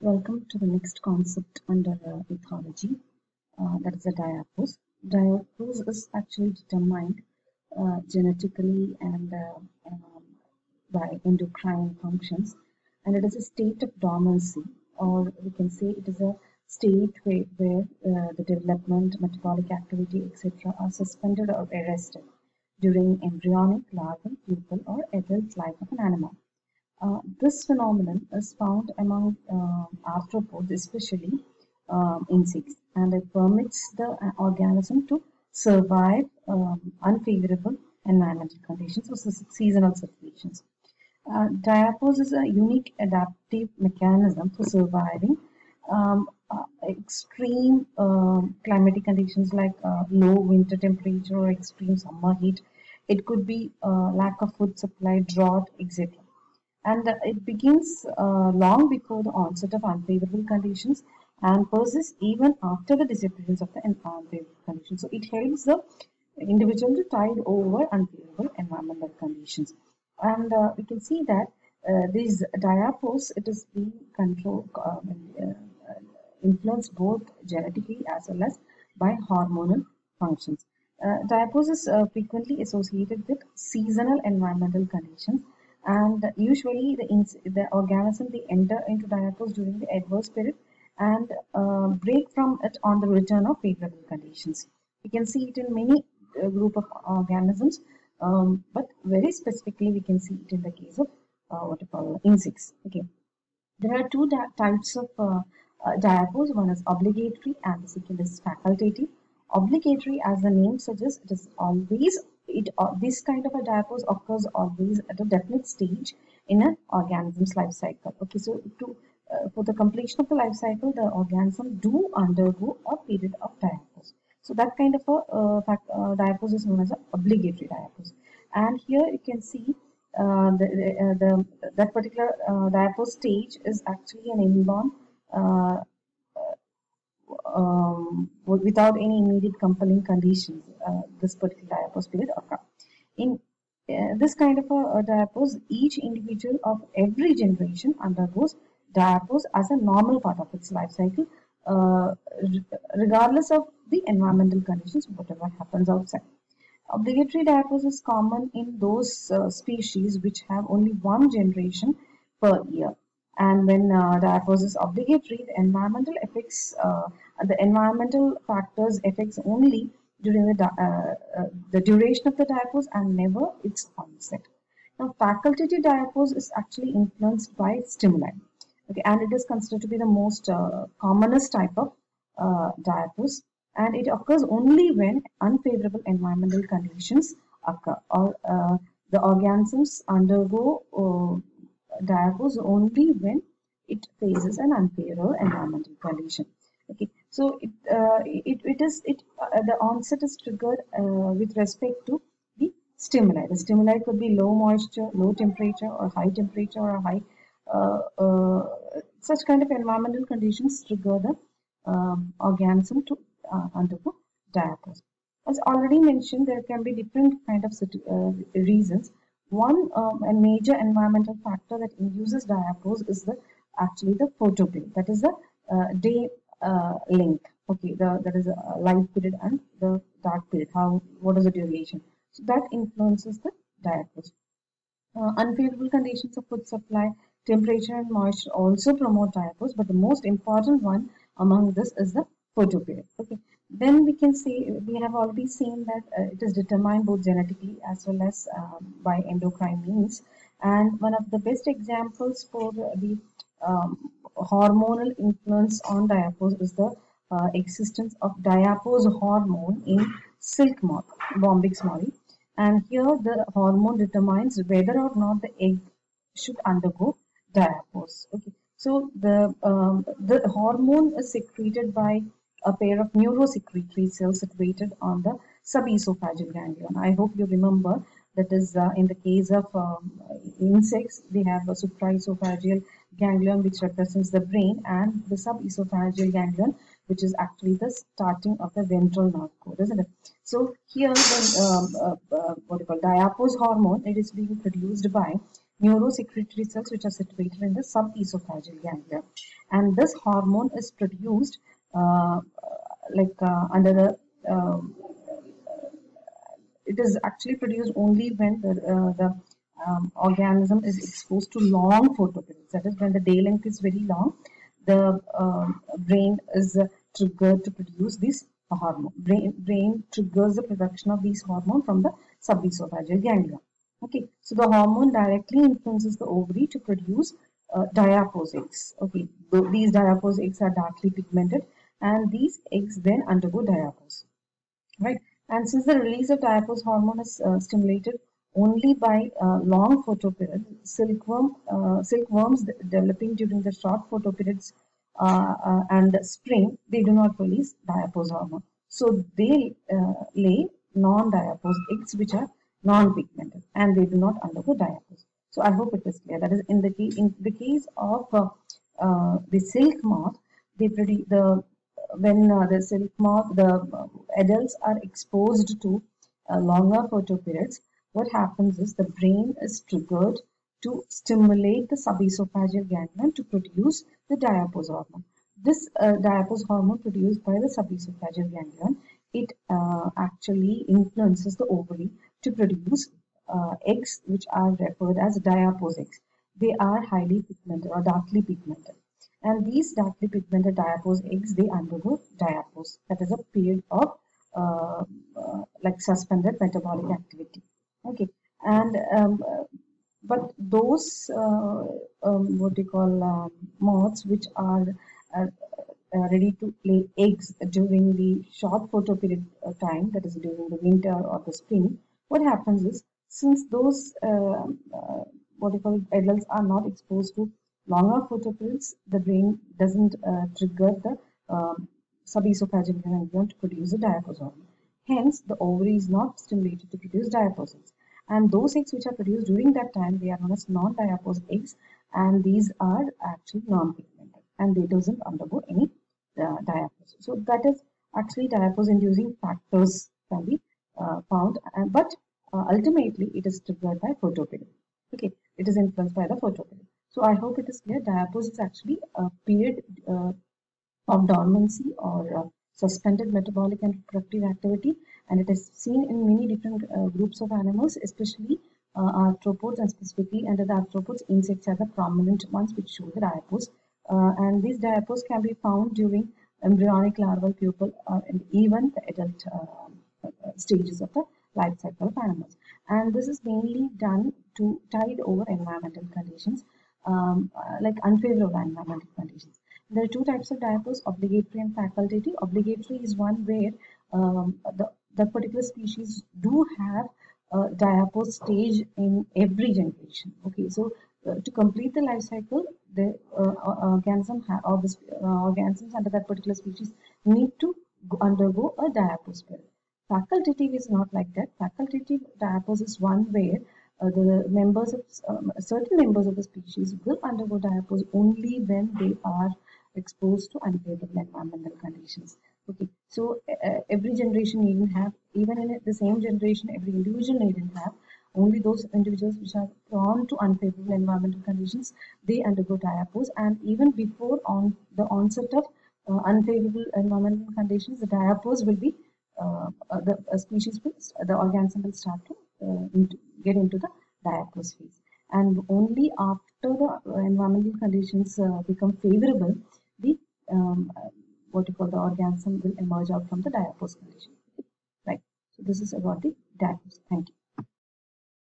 Welcome to the next concept under uh, ethology, uh, that is the diapause. Diapause is actually determined uh, genetically and uh, um, by endocrine functions, and it is a state of dormancy, or we can say it is a state where, where uh, the development, metabolic activity, etc., are suspended or arrested during embryonic, larval, pupal, or adult life of an animal. Uh, this phenomenon is found among uh, arthropods, especially um, insects, and it permits the uh, organism to survive um, unfavorable environmental conditions or seasonal situations. Uh, diapause is a unique adaptive mechanism for surviving um, uh, extreme um, climatic conditions like uh, low winter temperature or extreme summer heat. It could be lack of food supply, drought, etc and it begins uh, long before the onset of unfavorable conditions and persists even after the disappearance of the unfavorable conditions. So it helps the individual to tide over unfavorable environmental conditions. And uh, we can see that uh, this diapause, it is being controlled, uh, uh, influenced both genetically as well as by hormonal functions. Uh, diapause is frequently associated with seasonal environmental conditions and usually the, the organism they enter into diapause during the adverse period and uh, break from it on the return of favorable conditions. We can see it in many uh, group of organisms, um, but very specifically we can see it in the case of uh, what we call insects. Okay, there are two types of uh, uh, diapause. One is obligatory, and the second is facultative. Obligatory, as the name suggests, it is always it uh, this kind of a diapause occurs always at a definite stage in an organism's life cycle. Okay, so to uh, for the completion of the life cycle, the organism do undergo a period of diapause. So that kind of a uh, uh, diapause is known as an obligatory diapause. And here you can see uh, the, uh, the, that particular uh, diapause stage is actually an inborn without any immediate compelling conditions, uh, this particular diapause period occur. In uh, this kind of a, a diapause, each individual of every generation undergoes diapause as a normal part of its life cycle, uh, regardless of the environmental conditions, whatever happens outside. Obligatory diapause is common in those uh, species which have only one generation per year. And when uh, diapause is obligatory, the environmental effects uh, the environmental factors affects only during the, uh, uh, the duration of the diapause and never its onset. Now, facultative diapause is actually influenced by stimuli. Okay, and it is considered to be the most uh, commonest type of uh, diapause, and it occurs only when unfavorable environmental conditions occur, or uh, the organisms undergo uh, diapause only when it faces an unfavorable environmental condition. Okay, so it, uh, it, it is it uh, the onset is triggered uh, with respect to the stimuli. The stimuli could be low moisture, low temperature, or high temperature, or high uh, uh, such kind of environmental conditions trigger the um, organism to uh, undergo diapause. As already mentioned, there can be different kind of reasons. One um, a major environmental factor that induces diapause is the actually the photoperiod. That is the day uh, length. Okay, the that is a light period and the dark period. How what is the duration? So that influences the diapause. Uh, unfavorable conditions of food supply, temperature and moisture also promote diapause, but the most important one among this is the photoperiod. Okay, then we can say we have already seen that uh, it is determined both genetically as well as um, by endocrine means. And one of the best examples for the um, hormonal influence on diapause is the uh, existence of diapause hormone in silk moth, Bombyx mori. And here the hormone determines whether or not the egg should undergo diapause. Okay. So the um, the hormone is secreted by a pair of neurosecretory cells situated on the subesophageal ganglion. I hope you remember that is uh, in the case of um, insects, they have a supraesophageal ganglion which represents the brain and the subesophageal ganglion which is actually the starting of the ventral nerve cord, isn't it? So here the um, uh, uh, what you call diapause hormone, it is being produced by neurosecretory cells which are situated in the subesophageal ganglion, And this hormone is produced uh, like uh, under the um, it is actually produced only when the, uh, the um, organism is exposed to long photoperiods. That is when the day length is very long, the uh, brain is triggered to produce this hormone. Brain, brain triggers the production of these hormone from the subesophageal ganglia. Okay, so the hormone directly influences the ovary to produce uh, eggs. Okay, these diapause eggs are darkly pigmented and these eggs then undergo diapause. Right, and since the release of diapause hormone is uh, stimulated only by uh, long photoperiod, silkworm, uh, silkworms developing during the short photoperiods uh, uh, and spring, they do not release diapause hormone. So they uh, lay non-diapause eggs which are non-pigmented and they do not undergo diapause. So I hope it is clear. That is in the case, in the case of uh, the silk moth, they produce the when the silk moth the adults are exposed to longer photoperiods. What happens is the brain is triggered to stimulate the subesophageal ganglion to produce the diapause hormone. This uh, diapause hormone produced by the subesophageal ganglion, it uh, actually influences the ovary to produce uh, eggs which are referred as diapause eggs. They are highly pigmented or darkly pigmented. And these darkly pigmented diapause eggs, they undergo diapause. That is a period of uh, uh, like suspended metabolic activity. Okay. And um, but those uh, um, what you call um, moths which are uh, uh, ready to lay eggs during the short photoperiod uh, time that is during the winter or the spring what happens is since those uh, uh, what you call adults are not exposed to longer photoperiods the brain doesn't trigger the um, subesophageal ganglion to produce a diapause hormone hence the ovary is not stimulated to produce diapause and those eggs which are produced during that time they are known as non-diapause eggs and these are actually non-pigmented and they doesn't undergo any uh, diapause so that is actually diapause inducing factors can be uh, found and, but uh, ultimately it is triggered by photoperiod okay it is influenced by the photoperiod so i hope it is clear. Diapause is actually a period uh, of dormancy or uh, suspended metabolic and reproductive activity and it is seen in many different uh, groups of animals especially uh, arthropods and specifically under the arthropods insects are the prominent ones which show the diapause. Uh, and these diapause can be found during embryonic larval pupal uh, and even the adult uh, stages of the life cycle of animals. And this is mainly done to tide over environmental conditions um, uh, like unfavorable environmental conditions. There are two types of diapause, obligatory and facultative. Obligatory is one where um, the, the particular species do have a diapause stage in every generation. Okay, so uh, to complete the life cycle, the uh, organism or the uh, organisms under that particular species need to undergo a diapause period. Facultative is not like that. Facultative diapause is one where uh, the members of um, certain members of the species will undergo diapause only when they are exposed to unfavorable environmental conditions. Okay, so uh, every generation needn't have, even in the same generation, every individual needn't have. Only those individuals which are prone to unfavorable environmental conditions, they undergo diapause. And even before on the onset of uh, unfavorable environmental conditions, the diapause will be uh, uh the species will, the organism will start to uh, into, get into the diapause phase. And only after the environmental conditions uh, become favorable, the um, what you call the organism will emerge out from the diapause condition. Right. So this is about the diapause. Thank you.